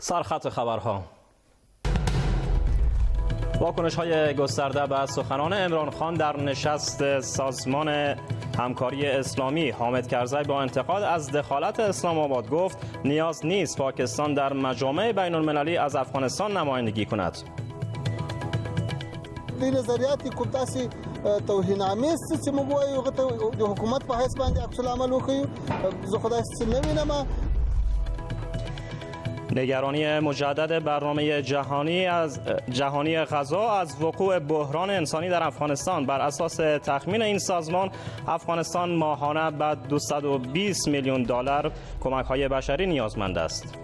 سرخط خبرها. واکنش های گسترده به سخنان امران خان در نشست سازمان همکاری اسلامی. حامد کرزی با انتقاد از دخالت اسلام آباد گفت نیاز نیست پاکستان در مجامع بین المللی از افغانستان نمایندگی کند. د نظریاتي کوم تاسې توهین آمیز چې موږ وایو د حکومت په حیث باندې عکس وکړو زه خدای څه نه وینم نگرانی مجدد برنامه جهانی از جهانی غذا از وقوع بحران انسانی در افغانستان بر اساس تخمین این سازمان افغانستان ماهانه به 220 میلیون دلار کمک های بشری نیازمند است.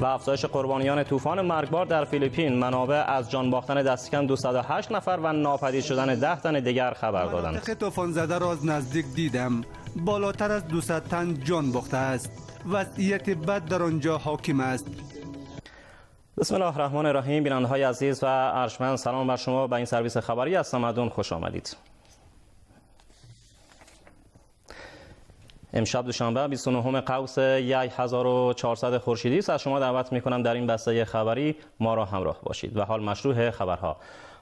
و افزایش قربانیان طوفان مرگبار در فیلیپین منابع از جان باختن دستکم 208 نفر و ناپدید شدن 10 تن دیگر خبر دادند. طوفان زده را از نزدیک دیدم. بالاتر از 200 تن جان باخته است. وضعیت بد در آنجا حاکم است. بسم الله الرحمن الرحیم بیننده های عزیز و ارجمند سلام بر شما به این سرویس خبری از سمدون خوش آمدید. امشب دوشنبه 29 قوس 1400 خورشیدی است از شما دعوت می کنم در این بسته خبری ما را همراه باشید و حال مشروع خبرها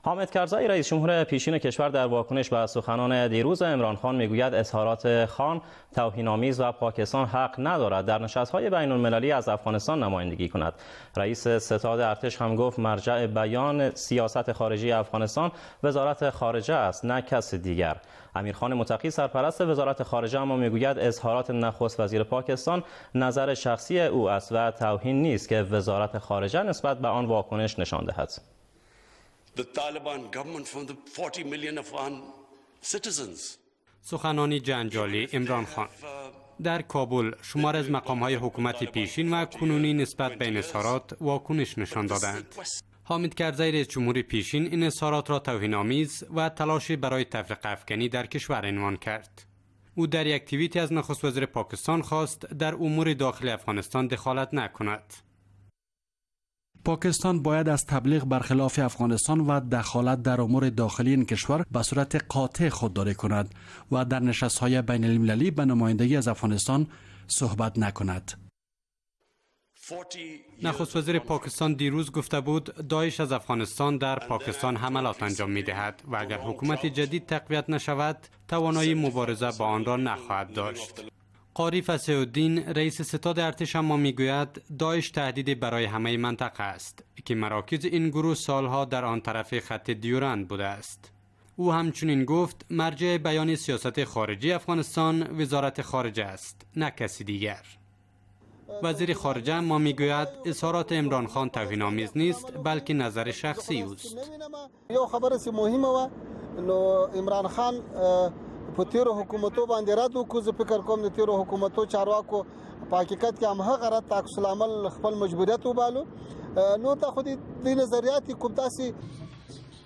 حامد کرزی رئیس جمهور پیشین کشور در واکنش به سخنان دیروز عمران خان می‌گوید اظهارات خان توهین‌آمیز و پاکستان حق ندارد. در نشست‌های بین المللی از افغانستان نمایندگی کند. رئیس ستاد ارتش هم گفت مرجع بیان سیاست خارجی افغانستان وزارت خارجه است نه کس دیگر. امیرخان متقی سرپرست وزارت خارجه اما می‌گوید اظهارات نخست وزیر پاکستان نظر شخصی او است و توهین نیست که وزارت خارجه نسبت به آن واکنش نشان دهد. The Taliban government from the 40 million Afghan citizens. سخنانی جنجالی امران خان. در کابل شمار از مقام های حکومت پیشین و کنونی نسبت به این اظهارات واکنش نشان دادند. حامد کرزی رئیس جمهور پیشین این اظهارات را توهین آمیز و تلاشی برای تفرقه افکنی در کشور عنوان کرد. او در یک توییتی از نخست وزیر پاکستان خواست در امور داخل افغانستان دخالت نکند. پاکستان باید از تبلیغ برخلاف افغانستان و دخالت در امور داخلی این کشور به صورت قاطع خودداری کند و در نشست های بین المللی به نمایندگی از افغانستان صحبت نکند. نخست وزیر پاکستان دیروز گفته بود داعش از افغانستان در پاکستان حملات انجام می دهد و اگر حکومت جدید تقویت نشود توانایی مبارزه با آن را نخواهد داشت قاری فسیالدین رئیس ستاد ارتش اما می‌گوید داعش تهدیدی برای همه منطقه است که مراکز این گروه سالها در آن طرف خط دیورند بوده است. او همچنین گفت مرجع بیان سیاست خارجی افغانستان وزارت خارجه است نه کسی دیگر. وزیر خارجه ما می‌گوید اظهارات عمران خان توهین آمیز نیست بلکه نظر شخصی اوست. یو خبره مهمه و عمران خان په تیرو حکومتو باندې رد وکړو زه فکر کوم د تیرو حکومتو چارواکو په حقیقت کې هم هغه رد عکس العمل خپل مجبوریت وبالو. نو تا خودی د نظریاتی کوم تاسې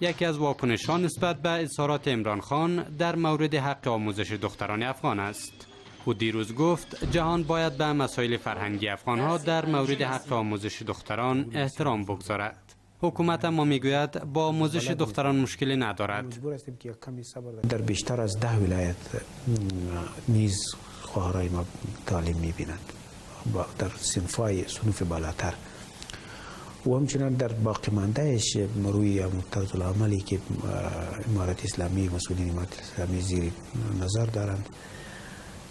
یکی از واکنشان نسبت به اظهارات عمران خان در مورد حق آموزش دختران افغان است. او دیروز گفت جهان باید به مسائل فرهنگی افغانها در مورد حق آموزش دختران احترام بگذارد. حکومت ما می‌گوید با آموزش دختران مشکلی ندارد. در بیشتر از ده ولایت نیز خواهرای ما تعلیم می‌بینند. در سنفای سنوف بالاتر. و همچنان در باقی ماندهش روی طرز العملی که امارت اسلامی مسئولین امارت اسلامی زیر نظر دارند.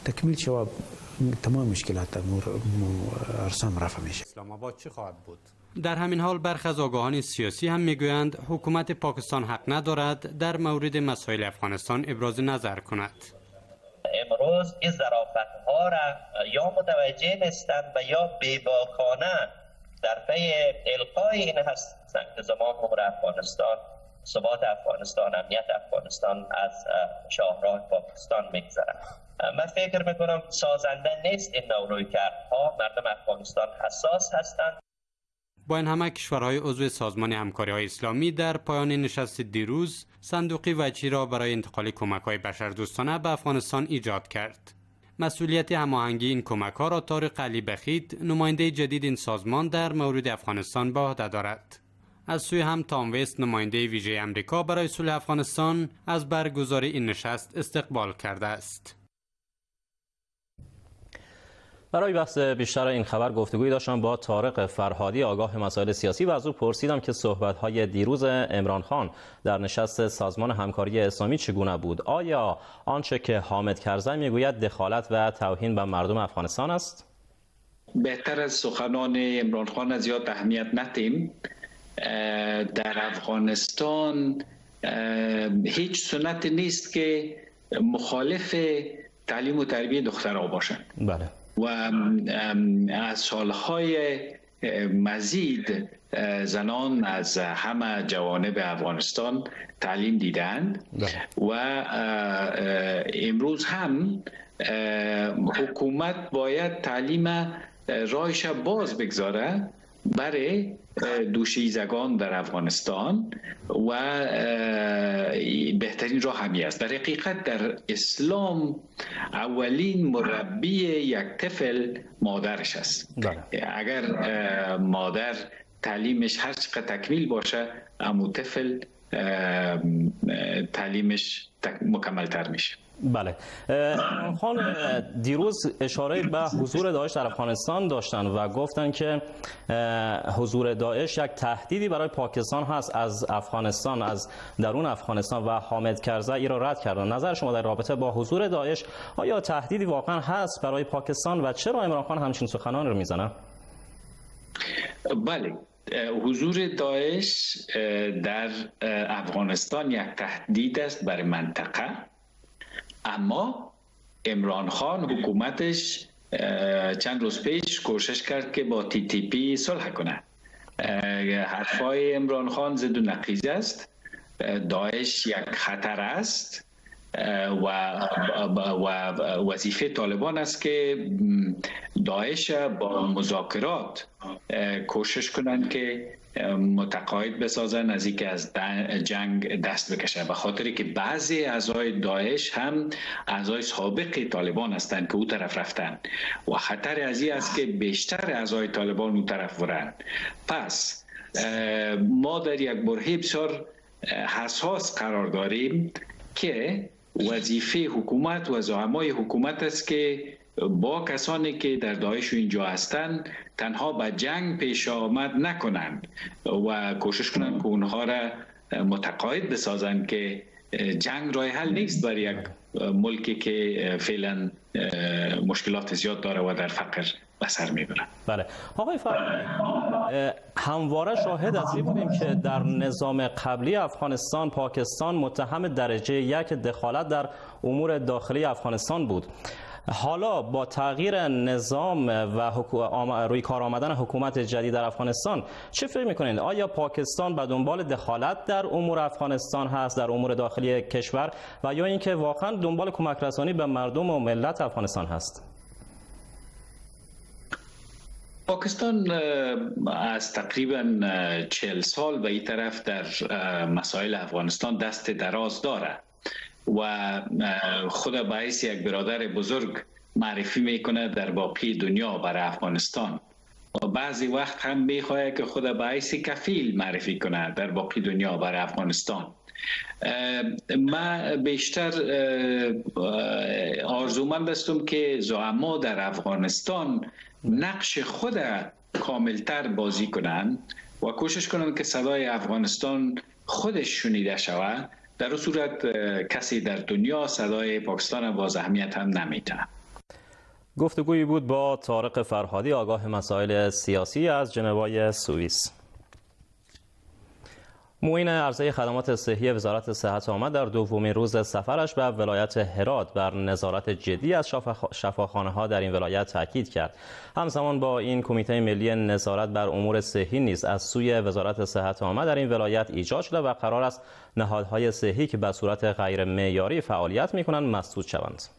تکمیل شواب تمام مشکلات امور ارسام رفع میشه. اسلام آباد چه خواهد بود؟ در همین حال برخی از آگاهان سیاسی هم می‌گویند حکومت پاکستان حق ندارد در مورد مسائل افغانستان ابراز نظر کند. امروز این ظرافت ها را یا متوجه نیستند و یا بیباکانه در پی القای این هستند که زمان امور افغانستان ثبات افغانستان امنیت افغانستان از شاهراه پاکستان میگذرد. من فکر می‌کنم سازنده نیست این نوع روی کردها مردم افغانستان حساس هستند. با این همه کشورهای عضو سازمان همکاری های اسلامی در پایان نشست دیروز صندوقی وجهی را برای انتقال کمک های بشردوستانه به افغانستان ایجاد کرد. مسئولیت هماهنگی این کمک ها را طارق علی بخید نماینده جدید این سازمان در مورد افغانستان به عهده دارد. از سوی هم تام وست نماینده ویژه امریکا برای صلح افغانستان از برگزاری این نشست استقبال کرده است. برای بحث بیشتر این خبر گفتگوی داشتم با طارق فرهادی آگاه مسائل سیاسی و از او پرسیدم که صحبت‌های دیروز امران خان در نشست سازمان همکاری اسلامی چگونه بود؟ آیا آنچه که حامد کرزی می‌گوید دخالت و توهین به مردم افغانستان است؟ بهتر از سخنان امران خان از یاد اهمیت نتیم در افغانستان هیچ سنت نیست که مخالف تعلیم و تربیه دخترها باشند. بله. و از سالهای مزید زنان از همه جوانب افغانستان تعلیم دیدند. و امروز هم حکومت باید تعلیم رایش باز بگذاره برای دوشیزگان در افغانستان و بهترین راه همی است. در حقیقت در اسلام اولین مربی یک طفل مادرش است. بله. اگر مادر تعلیمش هر چقدر تکمیل باشه امو طفل تعلیمش مکمل تر میشه. بله. خان دیروز اشاره به حضور داعش در افغانستان داشتن و گفتن که حضور داعش یک تهدیدی برای پاکستان هست از افغانستان از درون افغانستان و حامد کرزی را رد کردن. نظر شما در رابطه با حضور داعش آیا تهدیدی واقعا هست برای پاکستان و چرا عمران خان همچین سخنان رو می‌زنه؟ بله. حضور داعش در افغانستان یک تهدید است برای منطقه. اما امران خان حکومتش چند روز پیش کوشش کرد که با تی تی پی صلح کنه. حرفای امران خان زد و نقیز است. داعش یک خطر است. و, وظیفه طالبان است که داعش با مذاکرات کوشش کنند که متقاعد بسازن از اینکه از جنگ دست بکشه به خاطری که بعضی اعضای داعش هم اعضای سابق طالبان هستند که او طرف رفتن. و خطر از این است که بیشتر اعضای طالبان او طرف ورن پس ما در یک برهه بسیار حساس قرار داریم که وظیفه حکومت و زعمای حکومت است که با کسانی که در داعش اینجا هستند تنها به جنگ پیش آمد نکنند و کوشش کنند که اونها را متقاعد بسازند که جنگ راه حل نیست برای یک ملکی که فعلا مشکلات زیاد داره و در فقر به سر می‌بره بله. آقای همواره شاهد از این بودیم که در نظام قبلی افغانستان پاکستان متهم درجه یک دخالت در امور داخلی افغانستان بود. حالا با تغییر نظام و روی کار آمدن حکومت جدید در افغانستان چه فکر می‌کنید؟ آیا پاکستان به دنبال دخالت در امور افغانستان هست در امور داخلی کشور؟ و یا اینکه واقعا دنبال کمک رسانی به مردم و ملت افغانستان هست؟ پاکستان از تقریبا چهل سال به این طرف در مسائل افغانستان دست دراز داره و خود باعث یک برادر بزرگ معرفی می‌کنه در باقی دنیا برای افغانستان. و بعضی وقت هم می‌خواه که خود باعث کفیل معرفی کنه در باقی دنیا برای افغانستان. ما بیشتر آرزومند هستم که زعما در افغانستان نقش خود کاملتر بازی کنند و کوشش کنند که صدای افغانستان خودش شنیده شود. در صورت کسی در دنیا صدای پاکستان باز اهمیت هم نمیده گفتگویی بود با طارق فرهادی آگاه مسائل سیاسی از جنوای سوئیس. معین عرضه خدمات صحی وزارت صحت آمد در دومین روز سفرش به ولایت هرات بر نظارت جدی از شفاخانه ها در این ولایت تاکید کرد. همزمان با این کمیته ملی نظارت بر امور صحی نیز از سوی وزارت صحت آمد در این ولایت ایجاد شده و قرار است نهادهای صحی که به صورت غیر معیاری فعالیت می کنند مسدود شوند.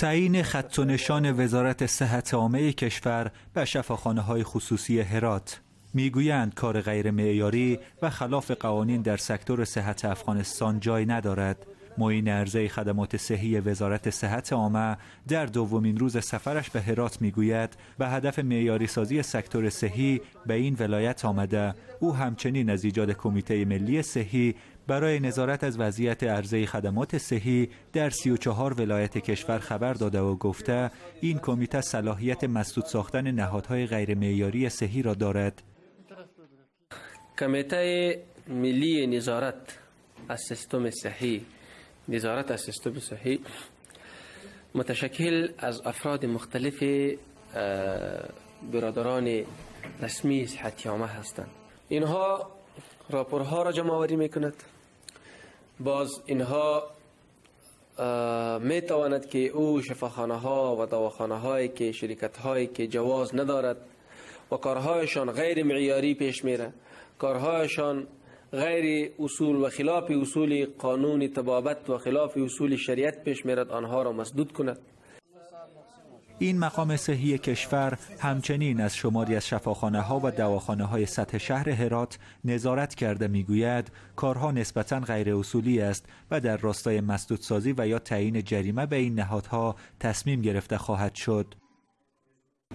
تعیین خط و نشان وزارت صحت عامه کشور به شفاخانه های خصوصی هرات. می‌گویند کار غیر معیاری و خلاف قوانین در سکتور صحت افغانستان جای ندارد. معین عرضه خدمات صحی وزارت صحت عامه در دومین روز سفرش به هرات می‌گوید به هدف معیاری سازی سکتور صحی به این ولایت آمده. او همچنین از ایجاد کمیته ملی صحی برای نظارت از وضعیت عرضه خدمات صحی در 34 ولایت کشور خبر داده و گفته این کمیته صلاحیت مسدود ساختن نهادهای غیرمعیاری صحی را دارد. کمیته ملی نظارت از سیستم صحی نظارت از سیستم صحی متشکل از افراد مختلف برادران رسمی صحت عامه هستند اینها راپورها را جمع آوری می کند باز اینها می تواند که او شفاخانه ها و دواخانه هایی که شرکت هایی که جواز ندارد و کارهایشان غیر معیاری پیش میره کارهایشان غیر اصول و خلاف اصول قانون تبابت و خلاف اصول شریعت پیش میرد. آنها را مسدود کند. این مقام صحی کشور همچنین از شماری از شفاخانه ها و دواخانه های سطح شهر هرات نظارت کرده می‌گوید کارها نسبتا غیر اصولی است و در راستای مسدودسازی و یا تعیین جریمه به این نهادها تصمیم گرفته خواهد شد.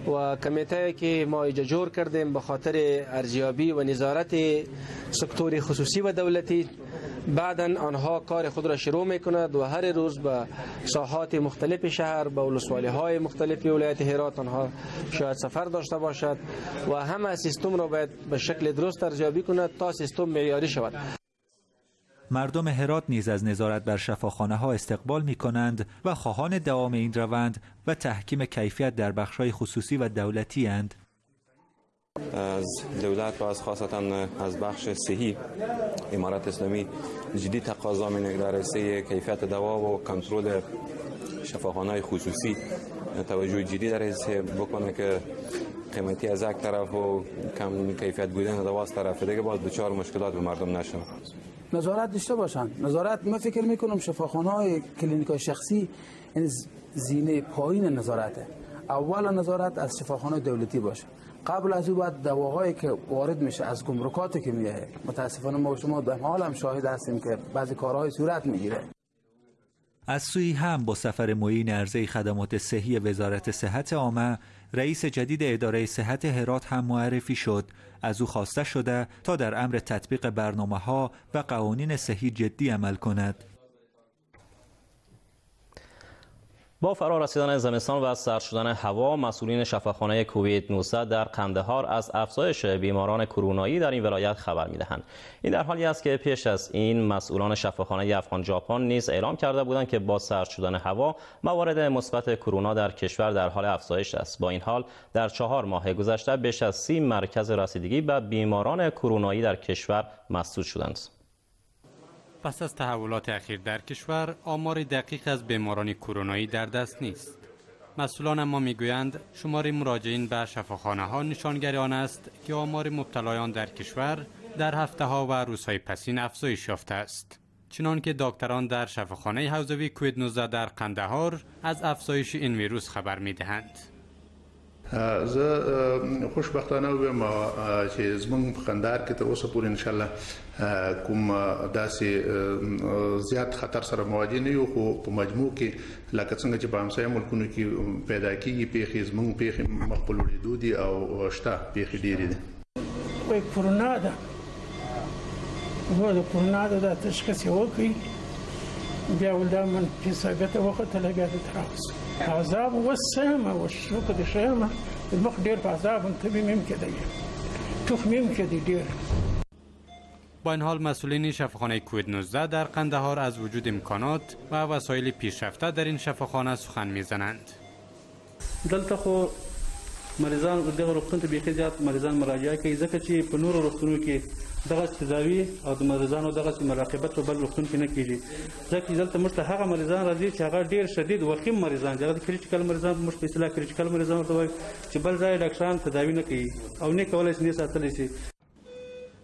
و کمیته که ما ایجا کردیم به خاطر ارزیابی و نظارت سکتور خصوصی و دولتی. بعدا آنها کار خود را شروع می کند و هر روز به ساحات مختلف شهر به ولسوالی های مختلف ولایت هرات آنها شاید سفر داشته باشد و همه سیستم را باید به شکل درست ارزیابی کند تا سیستم معیاری شود مردم هرات نیز از نظارت بر شفاخانه ها استقبال می کنند و خواهان دوام این روند و تحکیم کیفیت در بخش های خصوصی و دولتی اند. از دولت و از خاصتا از بخش صحی امارت اسلامی جدی تقاضا می در کیفیت دوا و کنترل شفاخانه خصوصی توجه جدی در بکنه که قیمتی از یک طرف و کم کیفیت بودن دوا طرف دیگه باز دچار مشکلات به مردم نشه نظارت داشته باشند. نظارت من فکر می‌کنم شفاخانه های کلینیک شخصی این زینه پایین نظارته. اول نظارت از شفاخانه دولتی باشه. قبل از او باید دواهایی که وارد میشه از گمرکاتی که میه متاسفانه ما شما به حال هم شاهد هستیم که بعضی کارهای صورت می‌گیره. از سوی هم با سفر معین عرضه خدمات صحی وزارت صحت عامه رئیس جدید اداره صحت هرات هم معرفی شد. از او خواسته شده تا در امر تطبیق برنامه ها و قوانین صحی جدی عمل کند. با فرا رسیدن زمستان و سرد شدن هوا مسئولین شفاخانه کووید 19 در قندهار از افزایش بیماران کرونایی در این ولایت خبر می‌دهند. این در حالی است که پیش از این مسئولان شفاخانه افغان ژاپن نیز اعلام کرده بودند که با سرد شدن هوا موارد مثبت کرونا در کشور در حال افزایش است. با این حال در چهار ماه گذشته بیش از سی مرکز رسیدگی به بیماران کرونایی در کشور مسدود شدند. پس از تحولات اخیر در کشور آمار دقیق از بیماران کرونایی در دست نیست. مسئولان ما می‌گویند شمار مراجعین به شفاخانه ها نشانگر آن است که آمار مبتلایان در کشور در هفته ها و روزهای پسین افزایش یافته است. چنان که دکتران در شفاخانه حوزوی کوید 19 در قندهار از افزایش این ویروس خبر می‌دهند. زه خوشبختانه وایم چې زمونږ په قندار کې تر اوسه پورې ان شاء الله کوم داسې زیات خطر سره مواجه نه یو خو په مجموع کې لکه څنګه چې په همسایه ملکونو کې پیدا کیږي پیښې زمونږ پیښې مخبل وړېدو دي او شته پیښې ډېرې دي. وای کرونا ده. نو د کرونا د تشخیص وکړي بیا ولدا من په ثابته وخت لګا د تراوس عذاب وسم والشوق د شامه المخ ډیر په عذاب ته مم کده تخمیم کده ډیر با این حال مسئولین شفاخانه کوید 19 در قندهار از وجود امکانات و وسایل پیشرفته در این شفاخانه سخن میزنند. دلته خو مریضان دغه روغتون ته بیخي زیات مریضان مراجعه کوي ځکه چې په نورو روغتونو کې دغه تداوی او د مریضانو دغه مراقبت په بل روغتون کې نه کیږي ځکه دلته موږ ته هغه مریضان راځي چې هغه ډیر شدید وخیم مریضان دي. هغه کریټیکل مریضان موږ په اصطلاح کریټیکل مریضان ورته وایي چې بل ځای ډاکټران تداوی نه کوي او نه کولای شي نه ساتلی شي.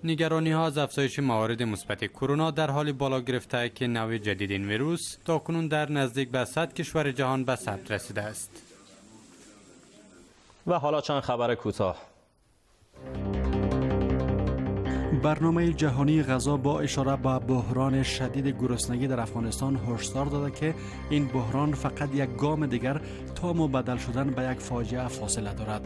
نگرانی ها از افزایش موارد مثبت کرونا در حال بالا گرفته که نوع جدید این ویروس تا کنون در نزدیک به 100 کشور جهان به ثبت رسیده است. و حالا چند خبر کوتاه. برنامه جهانی غذا با اشاره به بحران شدید گرسنگی در افغانستان هشدار داده که این بحران فقط یک گام دیگر تا مبدل شدن به یک فاجعه فاصله دارد.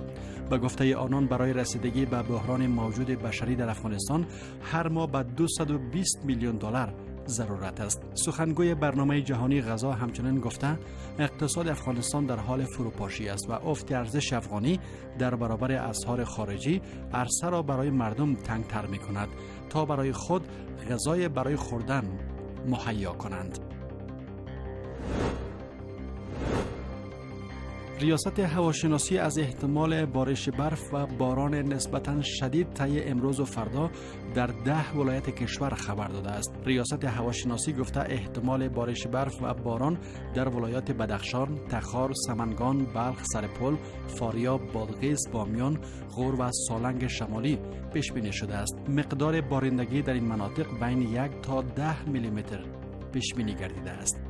به گفته آنان برای رسیدگی به بحران موجود بشری در افغانستان هر ماه به 220 میلیون دلار ضرورت است. سخنگوی برنامه جهانی غذا همچنین گفته اقتصاد افغانستان در حال فروپاشی است و افت ارزش افغانی در برابر اسعار خارجی عرصه را برای مردم تنگتر می کند تا برای خود غذای برای خوردن مهیا کنند. ریاست هواشناسی از احتمال بارش برف و باران نسبتا شدید طی امروز و فردا در ده ولایت کشور خبر داده است. ریاست هواشناسی گفته احتمال بارش برف و باران در ولایات بدخشان، تخار، سمنگان، بلخ، سرپل، فاریاب، بادغیس، بامیان، غور و سالنگ شمالی پیش بینی شده است. مقدار بارندگی در این مناطق بین یک تا ده میلیمتر پیش بینی گردیده است.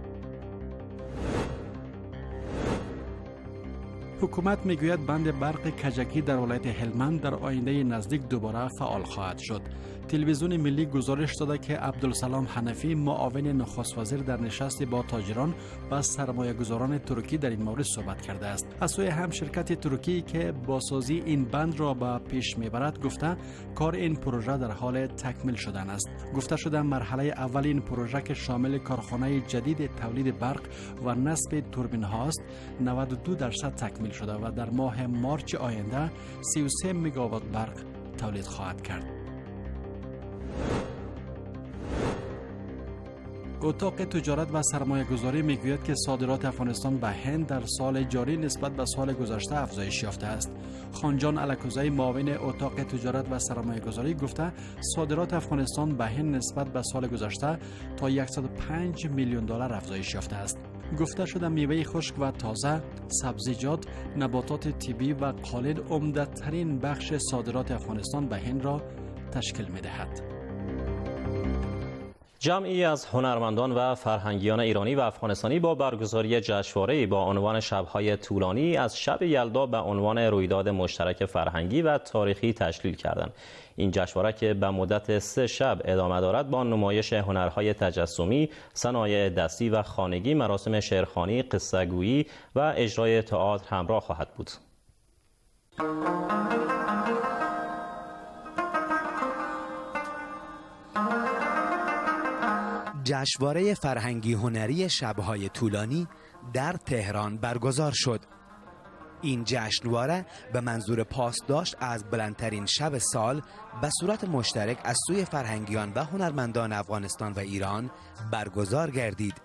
حکومت می‌گوید بند برق کجکی در ولایت هلمند در آینده نزدیک دوباره فعال خواهد شد. تلویزیون ملی گزارش داده که عبدالسلام حنفی معاون نخست وزیر در نشستی با تاجران و سرمایه گذاران ترکی در این مورد صحبت کرده است. از سوی هم شرکت ترکی که باسازی این بند را به پیش می‌برد گفته کار این پروژه در حال تکمیل شدن است. گفته شده مرحله اول این پروژه که شامل کارخانه جدید تولید برق و نصب توربین هاست 92 درصد تکمیل شده و در ماه مارچ آینده 33 مگاوات برق تولید خواهد کرد. اتاق تجارت و سرمایه گذاری می گوید که صادرات افغانستان به هند در سال جاری نسبت به سال گذشته افزایش یافته است. خانجان علکوزی معاون اتاق تجارت و سرمایه گذاری گفته صادرات افغانستان به هند نسبت به سال گذشته تا 105 میلیون دلار افزایش یافته است. گفته شده میوه خشک و تازه، سبزیجات، نباتات طبی و قالد عمدهترین بخش صادرات افغانستان به هند را تشکیل می دهد. جمعی از هنرمندان و فرهنگیان ایرانی و افغانستانی با برگزاری جشنواره‌ای با عنوان شبهای طولانی از شب یلدا به عنوان رویداد مشترک فرهنگی و تاریخی تشکیل کردند. این جشنواره که به مدت سه شب ادامه دارد با نمایش هنرهای تجسمی، صنایع دستی و خانگی، مراسم شعرخوانی، قصه‌گویی و اجرای تئاتر همراه خواهد بود. جشنواره فرهنگی هنری شبهای طولانی در تهران برگزار شد. این جشنواره به منظور پاسداشت از بلندترین شب سال به صورت مشترک از سوی فرهنگیان و هنرمندان افغانستان و ایران برگزار گردید.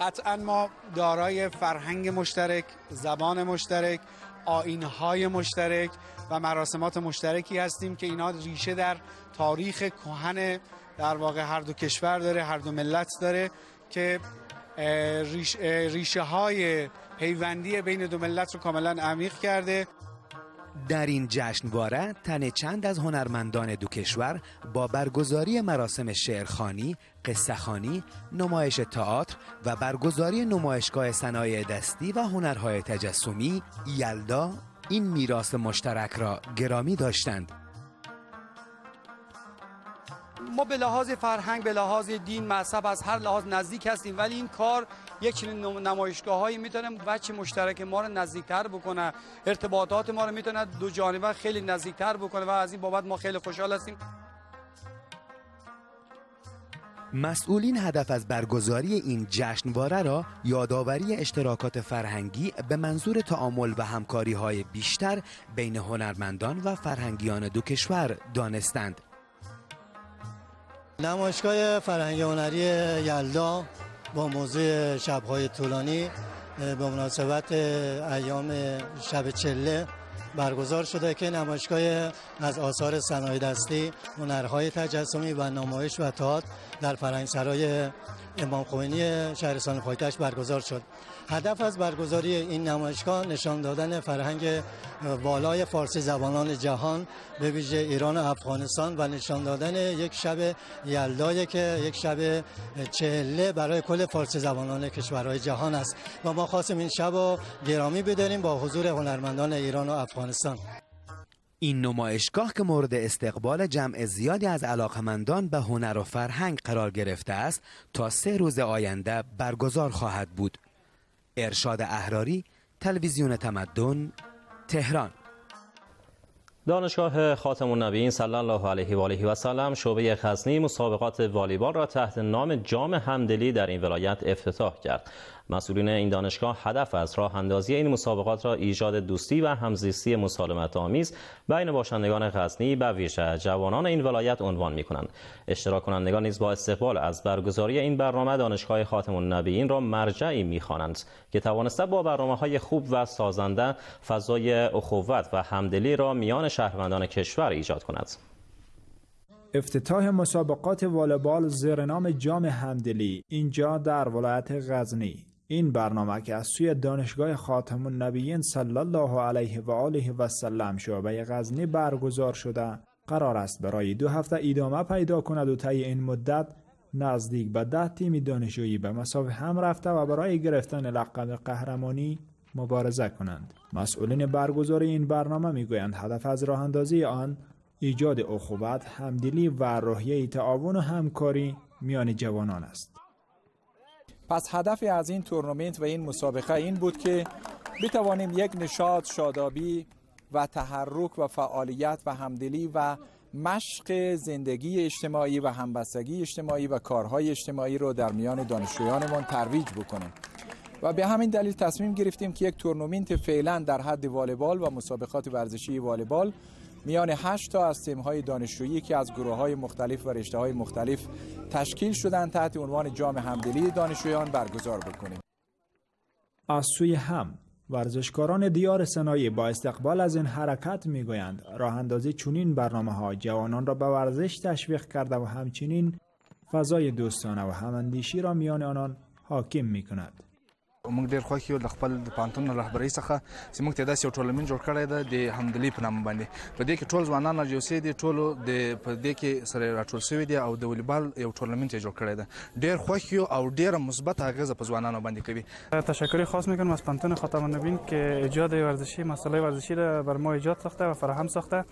قطعا ما دارای فرهنگ مشترک، زبان مشترک، آینهای مشترک و مراسمات مشترکی هستیم که اینا ریشه در تاریخ کهن در واقع هر دو کشور داره هر دو ملت داره که ریشه های پیوندی بین دو ملت رو کاملا عمیق کرده در این جشنواره تن چند از هنرمندان دو کشور با برگزاری مراسم شعرخانی، قصهخانی، نمایش تئاتر و برگزاری نمایشگاه صنایع دستی و هنرهای تجسمی یلدا این میراث مشترک را گرامی داشتند. ما به لحاظ فرهنگ به لحاظ دین مذهب از هر لحاظ نزدیک هستیم ولی این کار یک چنین نمایشگاه هایی می‌تونه بچه مشترک ما رو نزدیکتر بکنه ارتباطات ما رو می‌تونه دو جانبه خیلی نزدیکتر بکنه و از این بابت ما خیلی خوشحال هستیم مسئولین هدف از برگزاری این جشنواره را یادآوری اشتراکات فرهنگی به منظور تعامل و همکاری های بیشتر بین هنرمندان و فرهنگیان دو کشور دانستند. نمایشگاه فرهنگ هنری یلدا با موضوع شبهای طولانی به مناسبت ایام شب چله برگزار شده که نمایشگاه از آثار صنایع دستی هنرهای تجسمی و نمایش و تئاتر در فرهنگسرای امام خمینی شهرستان پایتخت برگزار شد. هدف از برگزاری این نمایشگاه نشان دادن فرهنگ والای فارسی زبانان جهان به ویژه ایران و افغانستان و نشان دادن یک شب یلدایی که یک شب چهله برای کل فارسی زبانان کشورهای جهان است. و ما خواستیم این شب رو گرامی بداریم با حضور هنرمندان ایران و افغانستان. این نمایشگاه که مورد استقبال جمع زیادی از علاقمندان به هنر و فرهنگ قرار گرفته است تا سه روز آینده برگزار خواهد بود ارشاد احراری تلویزیون تمدن تهران دانشگاه خاتم النبیین صلی الله علیه و آله و سلم شعبه خزنی مسابقات والیبال را تحت نام جام همدلی در این ولایت افتتاح کرد. مسئولین این دانشگاه هدف از راه اندازی این مسابقات را ایجاد دوستی و همزیستی مسالمت آمیز بین باشندگان غزنی و ویژه جوانان این ولایت عنوان می کنند. اشتراک کنندگان نیز با استقبال از برگزاری این برنامه دانشگاه خاتم النبیین را مرجعی می خوانند که توانسته با برنامه های خوب و سازنده فضای اخوت و همدلی را میان شهروندان کشور ایجاد کند. افتتاح مسابقات والیبال زیر نام جام همدلی اینجا در ولایت غزنی این برنامه که از سوی دانشگاه خاتم النبیین صلی الله علیه و آله و سلم شعبه غزنی برگزار شده قرار است برای دو هفته ادامه پیدا کند و طی این مدت نزدیک به ده تیم دانشجویی به مسابقه هم رفته و برای گرفتن لقب قهرمانی مبارزه کنند. مسئولین برگزاری این برنامه می‌گویند هدف از راه اندازی آن ایجاد اخوت همدلی و روحیه تعاون و همکاری میان جوانان است. پس هدف از این تورنمنت و این مسابقه این بود که بتوانیم یک نشاط شادابی و تحرک و فعالیت و همدلی و مشق زندگی اجتماعی و همبستگی اجتماعی و کارهای اجتماعی رو در میان دانشجویانمان ترویج بکنیم. و به همین دلیل تصمیم گرفتیم که یک تورنمنت فعلا در حد والیبال و مسابقات ورزشی والیبال میان 8 تا از های دانشجویی که از گروه های مختلف و رشته های مختلف تشکیل شدن تحت عنوان جام همدلی دانشجویان برگزار بکنیم. از سوی هم ورزشکاران دیار سنایی با استقبال از این حرکت می‌گویند راه اندازی چنین برنامه ها جوانان را به ورزش تشویق کرده و همچنین فضای دوستانه و هماندیشی را میان آنان حاکم می کند. موږ ډیر خوښ یو د خپل د پوهنتون رهبرۍ څخه چې موږ ته داسې یو تورنمنټ جوړ کړی ده د همدلی په نام باندې. په دې کې ټول ځوانان راجو سي دي ټولو د په دې کې سره راټول شوی دي او د والیبال یو تورنمنټ جوړ کړی ده ډیر خوښ یو او ډیر مثبت اغیزه په ځوانانو باندې کوي. تشکر خاص میکنم از پوهنتون خاتم النبیین که ایجاد ورزشی مسئله ورزشی را بر ما ایجاد ساخته و فراهم ساخته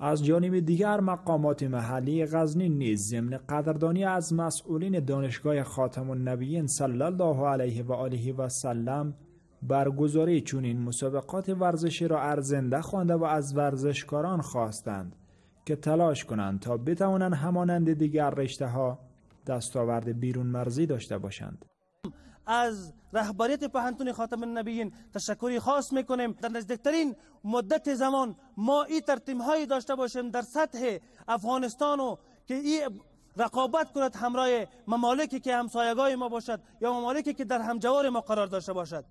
از جانب دیگر مقامات محلی غزنی نیز ضمن قدردانی از مسئولین دانشگاه خاتم النبیین صلی الله علیه و آله و سلم برگزاری چنین مسابقات ورزشی را ارزنده خوانده و از ورزشکاران خواستند که تلاش کنند تا بتوانند همانند دیگر رشته ها دستاورد بیرون مرزی داشته باشند. از رهبریت پهنتون خاتم النبیین تشکری خاص می‌کنیم. در نزدیکترین مدت زمان ما این ترتیم هایی داشته باشیم در سطح افغانستان و که این رقابت کند همراه ممالکی که همسایگای ما باشد یا ممالکی که در همجوار ما قرار داشته باشد.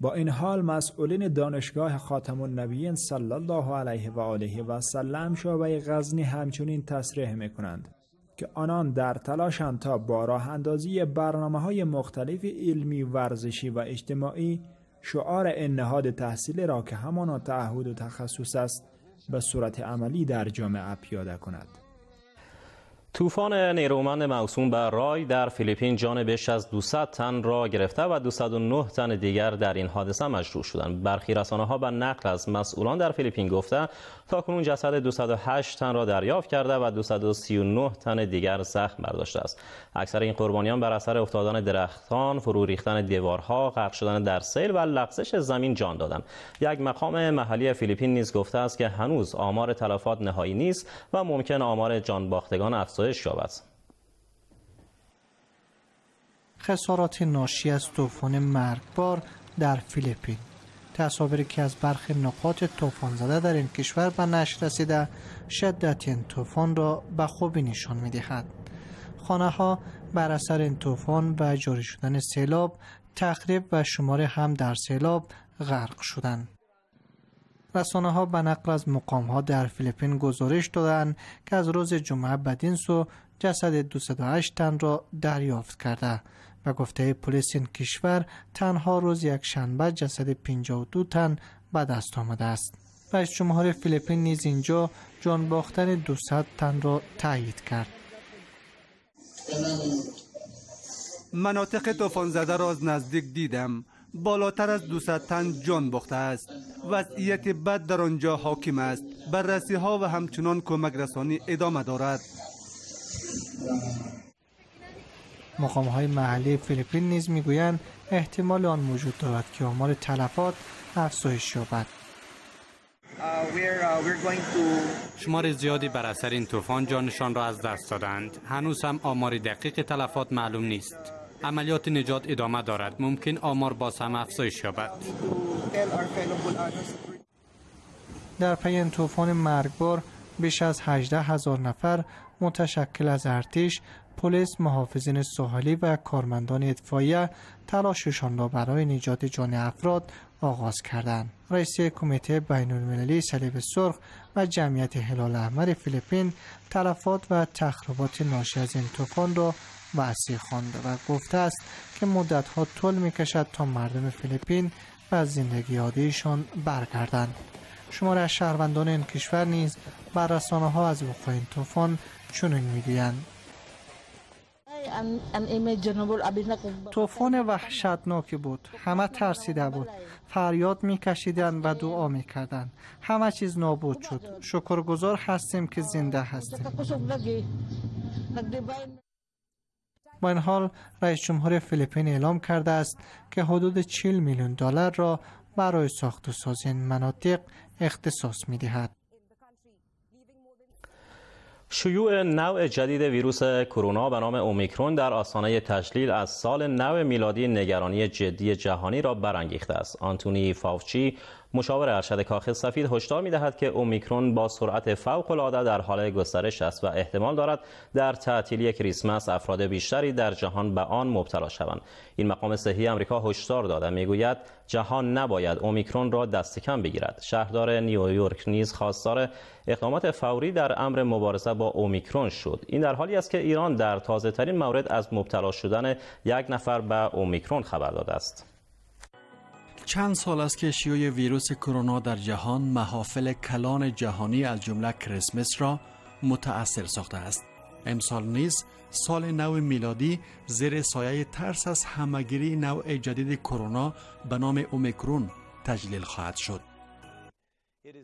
با این حال مسئولین دانشگاه خاتم النبیین صلی الله علیه و آله و سلم شعبه غزنی همچنین تصریح می‌کنند. که آنان در تلاشند تا با راه اندازی برنامه های مختلف علمی ورزشی و اجتماعی شعار این نهاد تحصیلی را که همان تعهد و تخصص است به صورت عملی در جامعه پیاده کند. طوفان نیرومند موسوم به رای در فیلیپین جان بیش از 200 تن را گرفته و 209 تن دیگر در این حادثه مجروح شدند. برخی رسانه ها به نقل از مسئولان در فیلیپین گفته تا کنون جسد 208 تن را دریافت کرده و 239 تن دیگر زخم برداشته است. اکثر این قربانیان بر اثر افتادن درختان، فرو ریختن دیوارها، غرق شدن در سیل و لغزش زمین جان دادند. یک مقام محلی فیلیپین نیز گفته است که هنوز آمار تلفات نهایی نیست و ممکن آمار جان باختگان افزایش یابد. خسارات ناشی از طوفان مرگبار در فیلیپین تصاویری که از برخی نقاط طوفان زده در این کشور به نشر رسیده شدت این طوفان را به خوبی نشان می دهد. خانه ها بر اثر این طوفان و جاری شدن سیلاب تخریب و شمار هم در سیلاب غرق شدند. رسانه ها به نقل از مقام ها در فیلیپین گزارش دادند که از روز جمعه بدین سو جسد 208 تن را دریافت کرده و گفته پلیس این کشور تنها روز یک شنبه جسد 52 تن به دست آمده است. رئیس جمهور فیلیپین نیز اینجا جان باختن 200 تن را تایید کرد. مناطق طوفان زده را از نزدیک دیدم بالاتر از 200 تن جان باخته است. وضعیت بد در آنجا حاکم است. بررسی ها و همچنان کمک رسانی ادامه دارد. مقام های محلی فیلیپین نیز می‌گویند احتمال آن وجود دارد که آمار تلفات افزایش یابد. شمار زیادی بر اثر این طوفان جانشان را از دست دادند. هنوز هم آمار دقیق تلفات معلوم نیست. عملیات نجات ادامه دارد ممکن آمار باز هم افزایش یابد در پی این طوفان مرگبار بیش از 18 هزار نفر متشکل از ارتش، پلیس، محافظین ساحلی و کارمندان اطفاییه تلاششان را برای نجات جان افراد آغاز کردند. رئیس کمیته بین المللی صلیب سرخ و جمعیت هلال احمر فیلیپین تلفات و تخریبات ناشی از این طوفان را وسیع خوانده و گفته است که مدتها طول می کشد تا مردم فیلیپین و زندگی عادیشان برگردند. شمار از شهروندان این کشور نیز بر رسانه ها از وقوع این طوفان چنین می‌گویند. طوفان وحشتناکی بود. همه ترسیده بود. فریاد میکشیدند و دعا می‌کردند. همه چیز نابود شد. شکرگزار هستیم که زنده هستیم. با این حال رئیس جمهور فیلیپین اعلام کرده است که حدود 40 میلیون دلار را برای ساخت و ساز این مناطق اختصاص می دهد. شیوع نوع جدید ویروس کرونا به نام اومیکرون در آستانه تجلیل از سال نو میلادی نگرانی جدی جهانی را برانگیخته است. آنتونی فاوچی مشاور ارشد کاخ سفید هشدار می‌دهد که اومیکرون با سرعت فوق العاده در حال گسترش است و احتمال دارد در تعطیلی کریسمس افراد بیشتری در جهان به آن مبتلا شوند. این مقام صحی آمریکا هشدار داده می‌گوید جهان نباید اومیکرون را دست کم بگیرد. شهردار نیویورک نیز خواستار اقدامات فوری در امر مبارزه با اومیکرون شد. این در حالی است که ایران در تازه ترین مورد از مبتلا شدن یک نفر به اومیکرون خبر داده است. چند سال است که شیوع ویروس کرونا در جهان محافل کلان جهانی از جمله کریسمس را متأثر ساخته است. امسال نیز سال نو میلادی زیر سایه ترس از همگیری نوع جدید کرونا به نام اومیکرون تجلیل خواهد شد.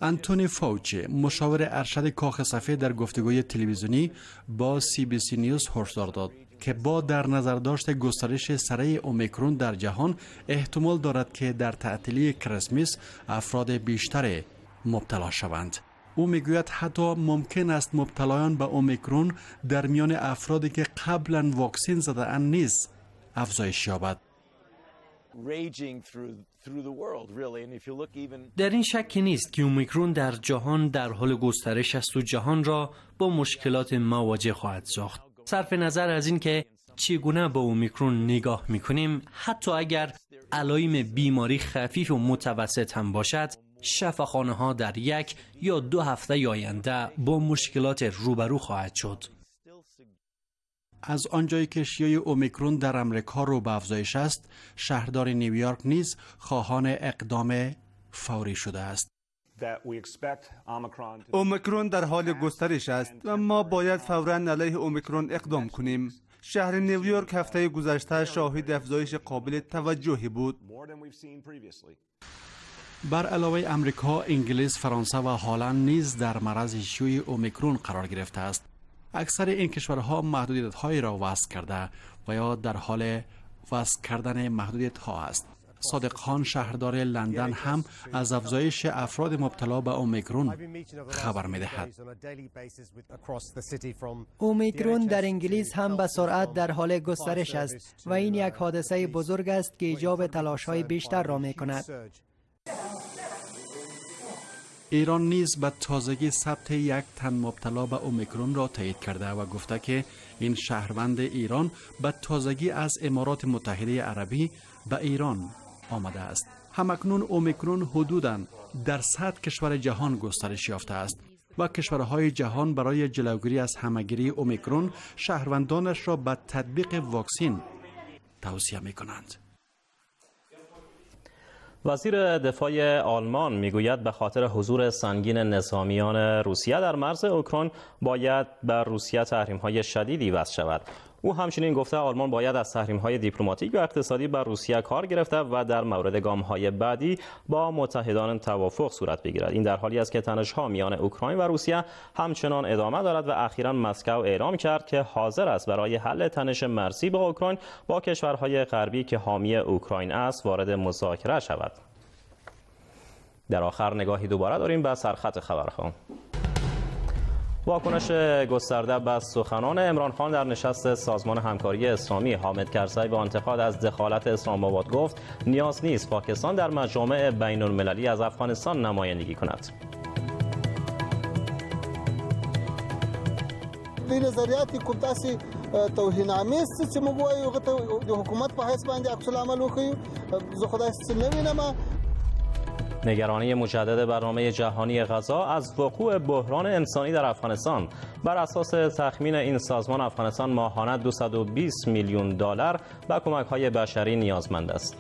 انتونی فوچی مشاور ارشد کاخ سفید در گفتگوی تلویزیونی با سی بی سی نیوز هشدار داد که با در نظر داشت گسترش سره اومیکرون در جهان احتمال دارد که در تعطیلی کریسمس افراد بیشتر مبتلا شوند. او می‌گوید حتی ممکن است مبتلایان به اومیکرون در میان افرادی که قبلا واکسین زده اند نیز افزایش یابد. در این شکی نیست که اومیکرون در جهان در حال گسترش است و جهان را با مشکلات مواجه خواهد ساخت. صرف نظر از اینکه چگونه با اومیکرون نگاه می‌کنیم حتی اگر علایم بیماری خفیف و متوسط هم باشد شفاخانه ها در یک یا دو هفته آینده با مشکلات روبرو خواهد شد. از آنجایی که شیوع اومیکرون در امریکا رو به افزایش است شهردار نیویورک نیز خواهان اقدام فوری شده است. اومیکرون در حال گسترش است و ما باید فورا علیه اومیکرون اقدام کنیم شهر نیویورک هفته گذشته شاهد افزایش قابل توجهی بود بر علاوه امریکا، انگلیس، فرانسه و هلند نیز در معرض شیوع اومیکرون قرار گرفته است. اکثر این کشورها محدودیت هایی را وضع کرده و یا در حال وضع کردن محدودیت ها است. صادق خان شهردار لندن هم از افزایش افراد مبتلا به اومیکرون خبر می دهد. اومیکرون در انگلیس هم به سرعت در حال گسترش است و این یک حادثه بزرگ است که ایجاب تلاش های بیشتر را می کند. ایران نیز به تازگی ثبت یک تن مبتلا به اومیکرون را تایید کرده و گفته که این شهروند ایران به تازگی از امارات متحده عربی به ایران آمده است همکنون اومیکرون حدودا در صد کشور جهان گسترش یافته است و کشورهای جهان برای جلوگیری از همگیری اومیکرون شهروندانش را به تطبیق واکسین توصیه می کنند. وزیر دفاع آلمان می‌گوید به خاطر حضور سنگین نظامیان روسیه در مرز اوکراین باید بر روسیه تحریم های شدیدی وضع شود او همچنین گفته آلمان باید از های دیپلماتیک و اقتصادی بر روسیه کار گرفته و در مورد های بعدی با متحدان توافق صورت بگیرد. این در حالی است که ها میان اوکراین و روسیه همچنان ادامه دارد و اخیرا مسکو اعلام کرد که حاضر است برای حل تنش مرزی با اوکراین با کشورهای غربی که حامی اوکراین است وارد مذاکره شود. در آخر نگاهی دوباره داریم به سرخط خبرها واکنش گسترده به سخنان امران خان در نشست سازمان همکاری اسلامی. حامد کرزی به انتقاد از دخالت اسلام آباد گفت نیاز نیست پاکستان در مجامع بین المللی از افغانستان نمایندگی کند. د نظریات کوم تاسو توهین آمیز چې موږ وایو د حکومت په حساب باندې عکس العمل وکړو زه خدای نه وینم. نگرانی مجدد برنامه جهانی غذا از وقوع بحران انسانی در افغانستان بر اساس تخمین این سازمان افغانستان ماهانه 220 میلیون دلار به کمک های بشری نیازمند است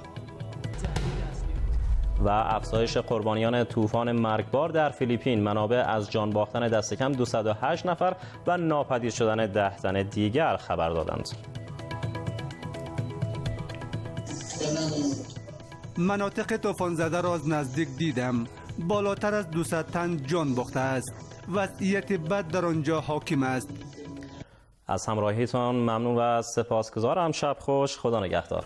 و افزایش قربانیان طوفان مرگبار در فیلیپین منابع از جان باختن دست کم 208 نفر و ناپدید شدن ده تن دیگر خبر دادند. مناطق طوفان زده را از نزدیک دیدم. بالاتر از 200 تن جان باخته است. وضعیت بد در آنجا حاکم است. از همراهیتان ممنون و سپاسگزارم. شب خوش. خدا نگهدار.